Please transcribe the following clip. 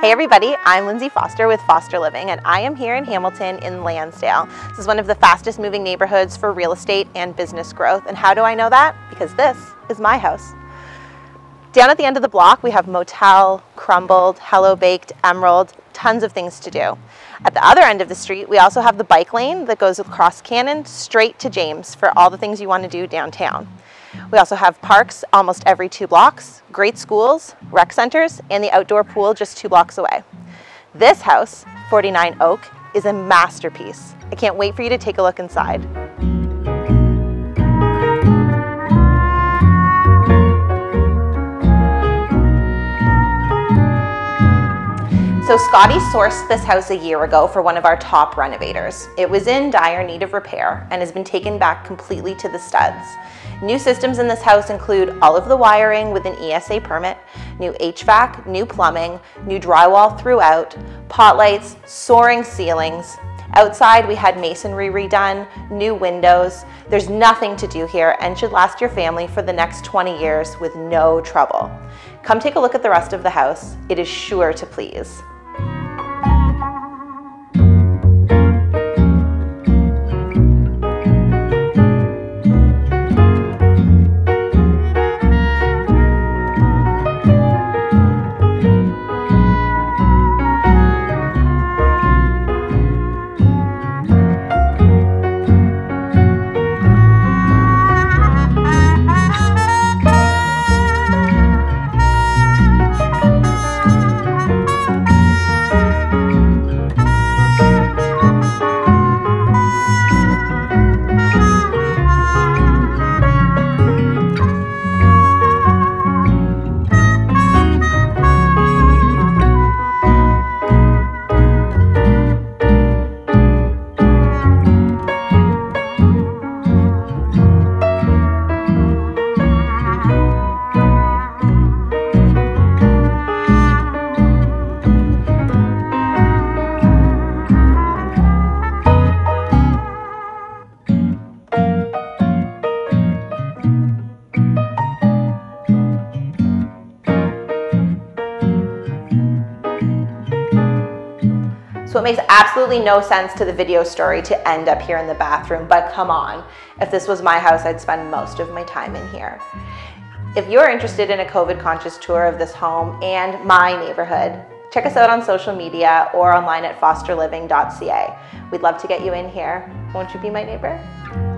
Hey everybody, I'm Lindsay Foster with Foster Living and I am here in Hamilton in Landsdale. This is one of the fastest moving neighborhoods for real estate and business growth. And how do I know that? Because this is my house. Down at the end of the block, we have Motel, Crumbled, Hello Baked, Emerald, tons of things to do. At the other end of the street, we also have the bike lane that goes across Cannon straight to James for all the things you want to do downtown. We also have parks almost every two blocks, great schools, rec centers, and the outdoor pool just two blocks away. This house, 49 Oak, is a masterpiece. I can't wait for you to take a look inside. So Scotty sourced this house a year ago for one of our top renovators. It was in dire need of repair and has been taken back completely to the studs. New systems in this house include all of the wiring with an ESA permit, new HVAC, new plumbing, new drywall throughout, pot lights, soaring ceilings. Outside we had masonry redone, new windows. There's nothing to do here and should last your family for the next 20 years with no trouble. Come take a look at the rest of the house. It is sure to please. So it makes absolutely no sense to the video story to end up here in the bathroom, but come on. If this was my house, I'd spend most of my time in here. If you're interested in a COVID conscious tour of this home and my neighborhood, check us out on social media or online at fosterliving.ca. We'd love to get you in here. Won't you be my neighbor?